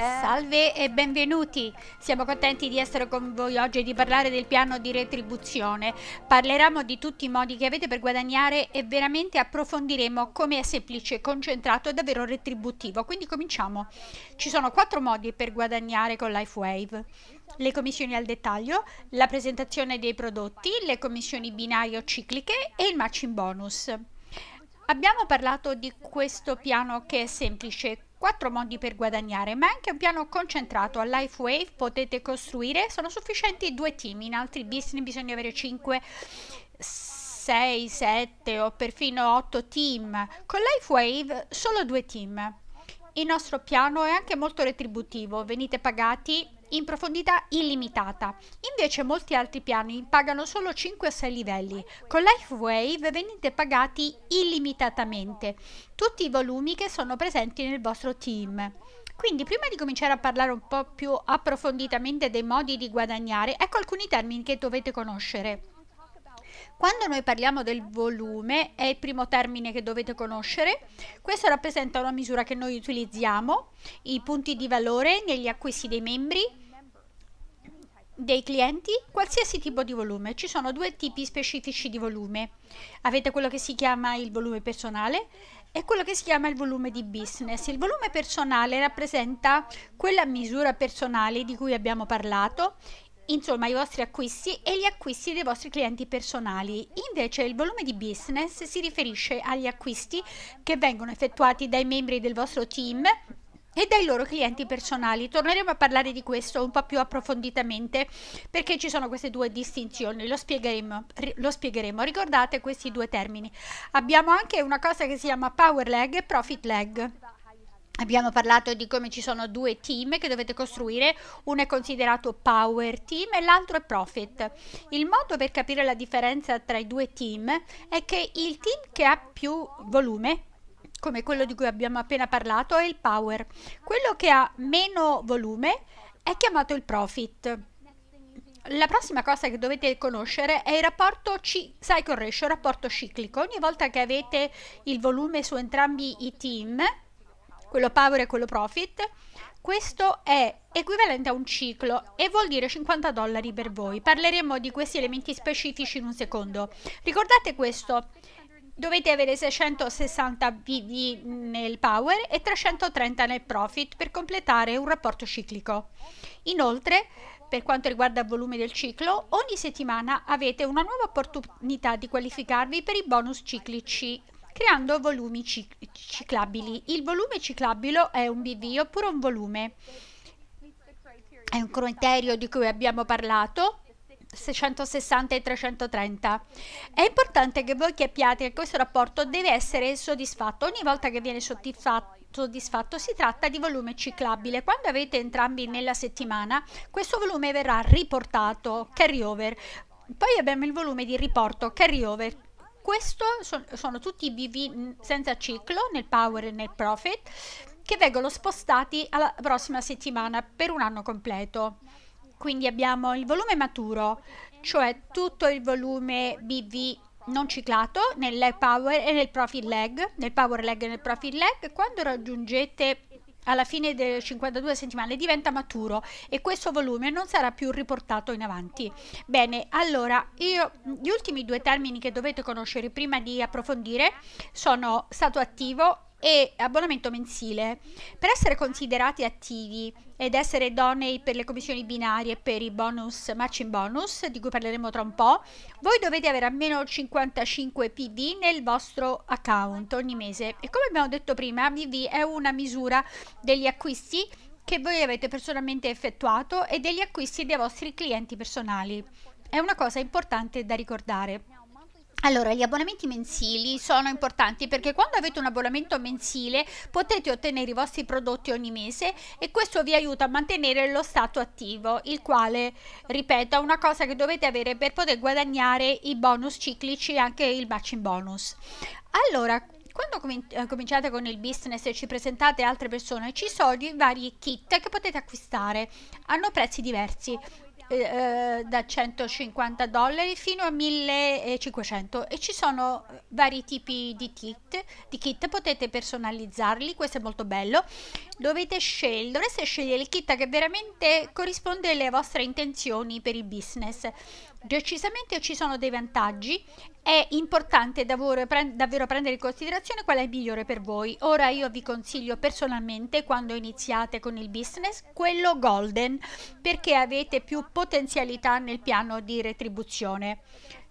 Salve e benvenuti! Siamo contenti di essere con voi oggi e di parlare del piano di retribuzione. Parleremo di tutti i modi che avete per guadagnare e veramente approfondiremo come è semplice, concentrato e davvero retributivo. Quindi cominciamo. Ci sono quattro modi per guadagnare con LifeWave. Le commissioni al dettaglio, la presentazione dei prodotti, le commissioni binario cicliche e il matching bonus. Abbiamo parlato di questo piano che è semplice, quattro modi per guadagnare, ma anche un piano concentrato a LifeWave potete costruire, sono sufficienti due team, in altri business bisogna avere 5, 6, 7 o perfino 8 team. Con LifeWave solo due team. Il nostro piano è anche molto retributivo, venite pagati in profondità illimitata. Invece molti altri piani pagano solo 5 o 6 livelli. Con LifeWave venite pagati illimitatamente tutti i volumi che sono presenti nel vostro team. Quindi prima di cominciare a parlare un po' più approfonditamente dei modi di guadagnare, ecco alcuni termini che dovete conoscere. Quando noi parliamo del volume, è il primo termine che dovete conoscere, questo rappresenta una misura che noi utilizziamo, i punti di valore negli acquisti dei membri, dei clienti, qualsiasi tipo di volume. Ci sono due tipi specifici di volume. Avete quello che si chiama il volume personale e quello che si chiama il volume di business. Il volume personale rappresenta quella misura personale di cui abbiamo parlato insomma i vostri acquisti e gli acquisti dei vostri clienti personali. Invece il volume di business si riferisce agli acquisti che vengono effettuati dai membri del vostro team e dai loro clienti personali. Torneremo a parlare di questo un po' più approfonditamente perché ci sono queste due distinzioni, lo spiegheremo, lo spiegheremo. Ricordate questi due termini. Abbiamo anche una cosa che si chiama power leg e profit leg. Abbiamo parlato di come ci sono due team che dovete costruire, uno è considerato power team e l'altro è profit. Il modo per capire la differenza tra i due team è che il team che ha più volume, come quello di cui abbiamo appena parlato, è il power. Quello che ha meno volume è chiamato il profit. La prossima cosa che dovete conoscere è il rapporto C cycle ratio, rapporto ciclico. Ogni volta che avete il volume su entrambi i team, quello power e quello profit, questo è equivalente a un ciclo e vuol dire 50 dollari per voi. Parleremo di questi elementi specifici in un secondo. Ricordate questo, dovete avere 660 PV nel power e 330 nel profit per completare un rapporto ciclico. Inoltre, per quanto riguarda il volume del ciclo, ogni settimana avete una nuova opportunità di qualificarvi per i bonus ciclici creando volumi ciclabili. Il volume ciclabile è un BV oppure un volume. È un criterio di cui abbiamo parlato 660 e 330. È importante che voi capiate che questo rapporto deve essere soddisfatto. Ogni volta che viene soddisfatto, soddisfatto si tratta di volume ciclabile. Quando avete entrambi nella settimana, questo volume verrà riportato carry over. Poi abbiamo il volume di riporto carry over questo son, sono tutti i BV senza ciclo nel power e nel profit che vengono spostati alla prossima settimana per un anno completo. Quindi abbiamo il volume maturo, cioè tutto il volume BV non ciclato nel power e nel profit leg, nel power leg e nel profit leg. Quando raggiungete alla fine delle 52 settimane diventa maturo e questo volume non sarà più riportato in avanti. Bene, allora io gli ultimi due termini che dovete conoscere prima di approfondire sono stato attivo e abbonamento mensile. Per essere considerati attivi ed essere idonei per le commissioni binarie per i bonus matching bonus, di cui parleremo tra un po', voi dovete avere almeno 55 PV nel vostro account ogni mese. E come abbiamo detto prima, PV è una misura degli acquisti che voi avete personalmente effettuato e degli acquisti dei vostri clienti personali. È una cosa importante da ricordare. Allora, gli abbonamenti mensili sono importanti perché quando avete un abbonamento mensile potete ottenere i vostri prodotti ogni mese e questo vi aiuta a mantenere lo stato attivo, il quale, ripeto, è una cosa che dovete avere per poter guadagnare i bonus ciclici e anche il matching bonus. Allora, quando eh, cominciate con il business e ci presentate altre persone, ci sono i vari kit che potete acquistare, hanno prezzi diversi eh, da 150 dollari fino a 1500 e ci sono vari tipi di kit, di kit. Potete personalizzarli questo è molto bello. Dovete scegliere dovreste scegliere il kit che veramente corrisponde alle vostre intenzioni per il business. Decisamente ci sono dei vantaggi. È importante davvero, davvero, prendere in considerazione qual è il migliore per voi. Ora io vi consiglio personalmente quando iniziate con il business quello golden perché avete più potenzialità nel piano di retribuzione.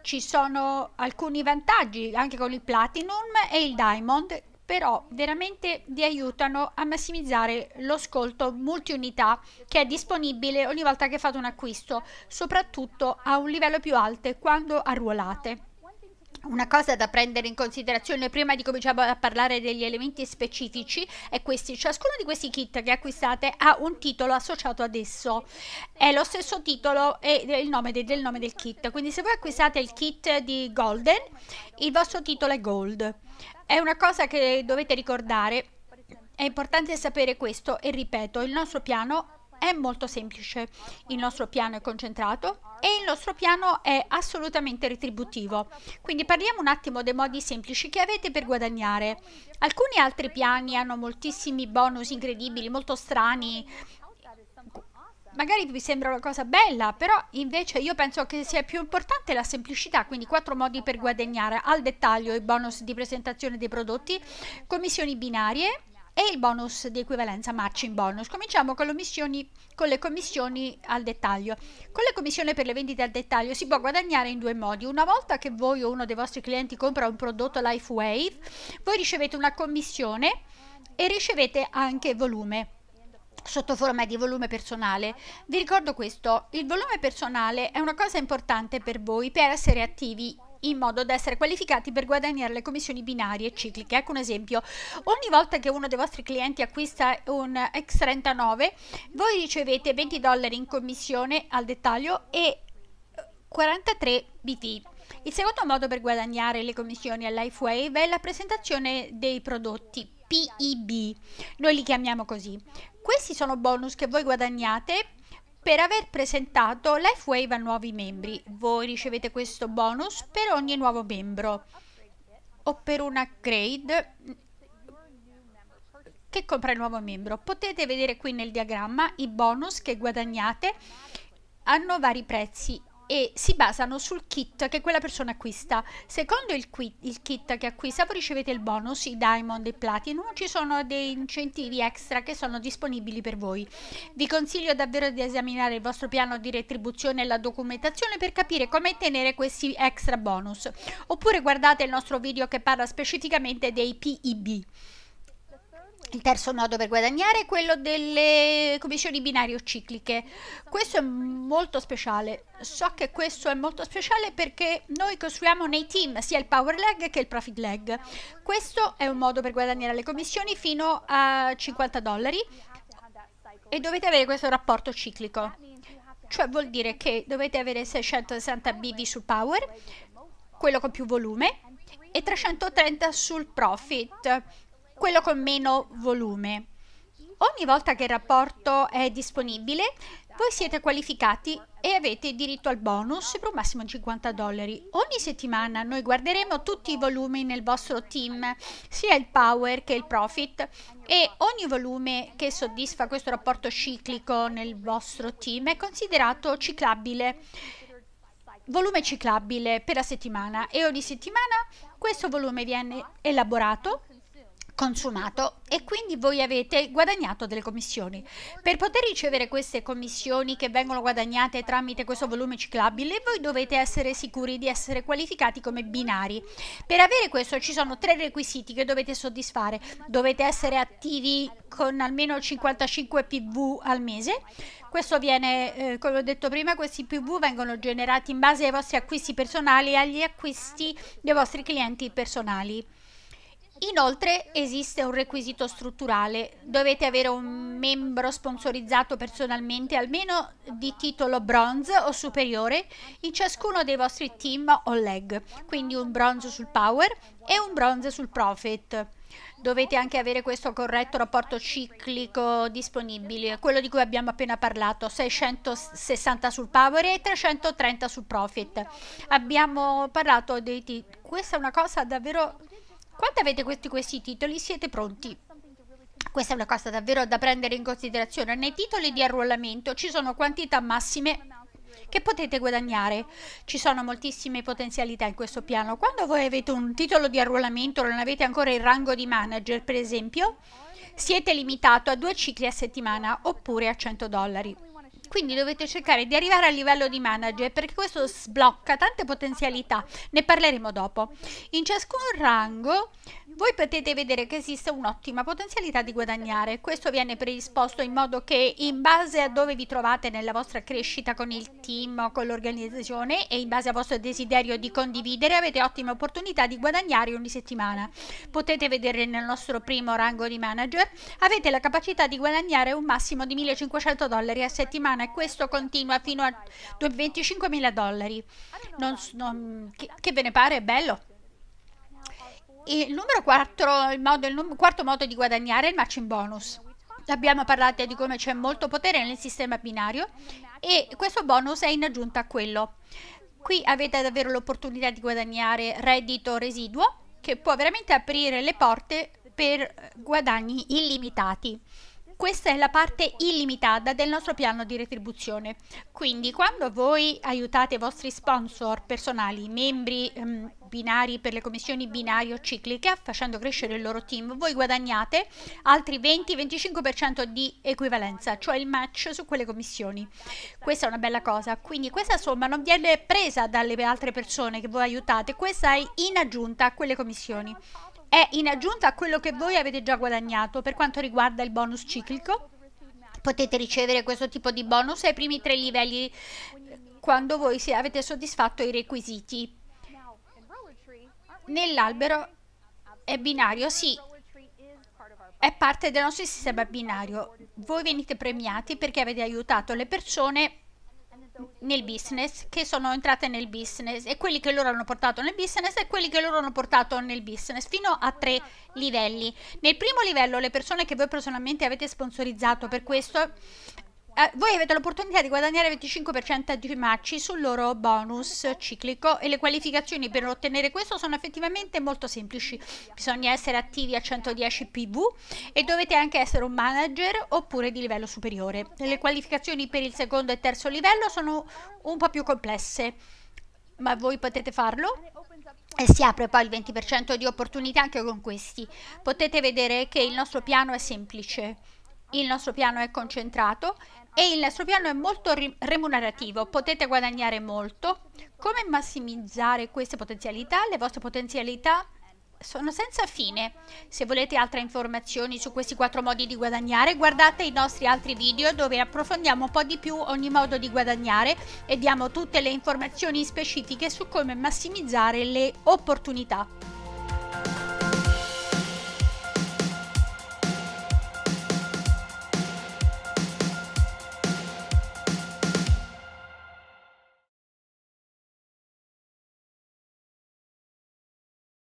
Ci sono alcuni vantaggi anche con il platinum e il diamond però veramente vi aiutano a massimizzare lo scolto multiunità che è disponibile ogni volta che fate un acquisto, soprattutto a un livello più alto quando arruolate. Una cosa da prendere in considerazione prima di cominciare a parlare degli elementi specifici è questi. Ciascuno di questi kit che acquistate ha un titolo associato ad esso. È lo stesso titolo e il nome del nome del kit. Quindi se voi acquistate il kit di Golden, il vostro titolo è Gold. È una cosa che dovete ricordare. È importante sapere questo e ripeto, il nostro piano è molto semplice. Il nostro piano è concentrato e il nostro piano è assolutamente retributivo. Quindi parliamo un attimo dei modi semplici che avete per guadagnare. Alcuni altri piani hanno moltissimi bonus incredibili, molto strani. Magari vi sembra una cosa bella, però invece io penso che sia più importante la semplicità, quindi quattro modi per guadagnare al dettaglio i bonus di presentazione dei prodotti, commissioni binarie, e il bonus di equivalenza matching bonus. Cominciamo con, con, le commissioni al dettaglio. Con le commissioni per le vendite al dettaglio si può guadagnare in due modi. Una volta che voi o uno dei vostri clienti compra un prodotto LifeWave, voi ricevete una commissione e ricevete anche volume sotto forma di volume personale. Vi ricordo questo, il volume personale è una cosa importante per voi per essere attivi in modo da essere qualificati per guadagnare le commissioni binarie cicliche. Ecco un esempio, ogni volta che uno dei vostri clienti acquista un X39, voi ricevete 20 dollari in commissione al dettaglio e 43 BT. Il secondo modo per guadagnare le commissioni all'LifeWave è la presentazione dei prodotti PIB, noi li chiamiamo così. Questi sono bonus che voi guadagnate per aver presentato LifeWave a nuovi membri. Voi ricevete questo bonus per ogni nuovo membro o per un upgrade che compra il nuovo membro. Potete vedere qui nel diagramma i bonus che guadagnate hanno vari prezzi e si basano sul kit che quella persona acquista. Secondo il, il, kit che acquista voi ricevete il bonus, i diamond e platinum, ci sono dei incentivi extra che sono disponibili per voi. Vi consiglio davvero di esaminare il vostro piano di retribuzione e la documentazione per capire come ottenere questi extra bonus. Oppure guardate il nostro video che parla specificamente dei PIB. Il terzo modo per guadagnare è quello delle commissioni binarie o cicliche. Questo è molto speciale. So che questo è molto speciale perché noi costruiamo nei team sia il power leg che il profit leg. Questo è un modo per guadagnare le commissioni fino a 50 dollari e dovete avere questo rapporto ciclico. Cioè vuol dire che dovete avere 660 BV sul power, quello con più volume, e 330 sul profit quello con meno volume. Ogni volta che il rapporto è disponibile, voi siete qualificati e avete diritto al bonus per un massimo di 50 dollari. Ogni settimana noi guarderemo tutti i volumi nel vostro team, sia il power che il profit, e ogni volume che soddisfa questo rapporto ciclico nel vostro team è considerato ciclabile volume ciclabile per la settimana e ogni settimana questo volume viene elaborato consumato e quindi voi avete guadagnato delle commissioni. Per poter ricevere queste commissioni che vengono guadagnate tramite questo volume ciclabile, voi dovete essere sicuri di essere qualificati come binari. Per avere questo ci sono tre requisiti che dovete soddisfare. Dovete essere attivi con almeno 55 PV al mese. Questo viene, eh, come ho detto prima, questi PV vengono generati in base ai vostri acquisti personali e agli acquisti dei vostri clienti personali. Inoltre esiste un requisito strutturale, dovete avere un membro sponsorizzato personalmente almeno di titolo bronze o superiore in ciascuno dei vostri team o leg, quindi un bronzo sul power e un bronze sul profit. dovete anche avere questo corretto rapporto ciclico disponibile, quello di cui abbiamo appena parlato, 660 sul power e 330 sul profit. Abbiamo parlato dei questa è una cosa davvero... Quando avete questi, questi titoli siete pronti. Questa è una cosa davvero da prendere in considerazione. Nei titoli di arruolamento ci sono quantità massime che potete guadagnare. Ci sono moltissime potenzialità in questo piano. Quando voi avete un titolo di arruolamento, non avete ancora il rango di manager, per esempio, siete limitato a due cicli a settimana oppure a 100 dollari. Quindi dovete cercare di arrivare al livello di manager perché questo sblocca tante potenzialità. Ne parleremo dopo. In ciascun rango voi potete vedere che esiste un'ottima potenzialità di guadagnare. Questo viene predisposto in modo che in base a dove vi trovate nella vostra crescita con il team o con l'organizzazione e in base al vostro desiderio di condividere avete ottime opportunità di guadagnare ogni settimana. Potete vedere nel nostro primo rango di manager avete la capacità di guadagnare un massimo di 1500 dollari a settimana e questo continua fino a 25.000 dollari. Non, non, che, che ve ne pare? È bello? Il numero 4, il, modo, il num quarto modo di guadagnare è il matching bonus. Abbiamo parlato di come c'è molto potere nel sistema binario e questo bonus è in aggiunta a quello. Qui avete davvero l'opportunità di guadagnare reddito residuo che può veramente aprire le porte per guadagni illimitati questa è la parte illimitata del nostro piano di retribuzione. Quindi quando voi aiutate i vostri sponsor personali, membri ehm, binari per le commissioni binarie o cicliche, facendo crescere il loro team, voi guadagnate altri 20-25% di equivalenza, cioè il match su quelle commissioni. Questa è una bella cosa. Quindi questa somma non viene presa dalle altre persone che voi aiutate, questa è in aggiunta a quelle commissioni è in aggiunta a quello che voi avete già guadagnato per quanto riguarda il bonus ciclico. Potete ricevere questo tipo di bonus ai primi tre livelli quando voi avete soddisfatto i requisiti. Nell'albero è binario, sì, è parte del nostro sistema binario. Voi venite premiati perché avete aiutato le persone nel business, che sono entrate nel business e quelli che loro hanno portato nel business e quelli che loro hanno portato nel business fino a tre livelli. Nel primo livello le persone che voi personalmente avete sponsorizzato per questo eh, voi avete l'opportunità di guadagnare 25% di match sul loro bonus ciclico e le qualificazioni per ottenere questo sono effettivamente molto semplici. Bisogna essere attivi a 110 PV e dovete anche essere un manager oppure di livello superiore. Le qualificazioni per il secondo e terzo livello sono un po' più complesse, ma voi potete farlo e si apre poi il 20% di opportunità anche con questi. Potete vedere che il nostro piano è semplice. Il nostro piano è concentrato e il nostro piano è molto remunerativo, potete guadagnare molto. Come massimizzare queste potenzialità? Le vostre potenzialità sono senza fine. Se volete altre informazioni su questi quattro modi di guadagnare, guardate i nostri altri video dove approfondiamo un po' di più ogni modo di guadagnare e diamo tutte le informazioni specifiche su come massimizzare le opportunità.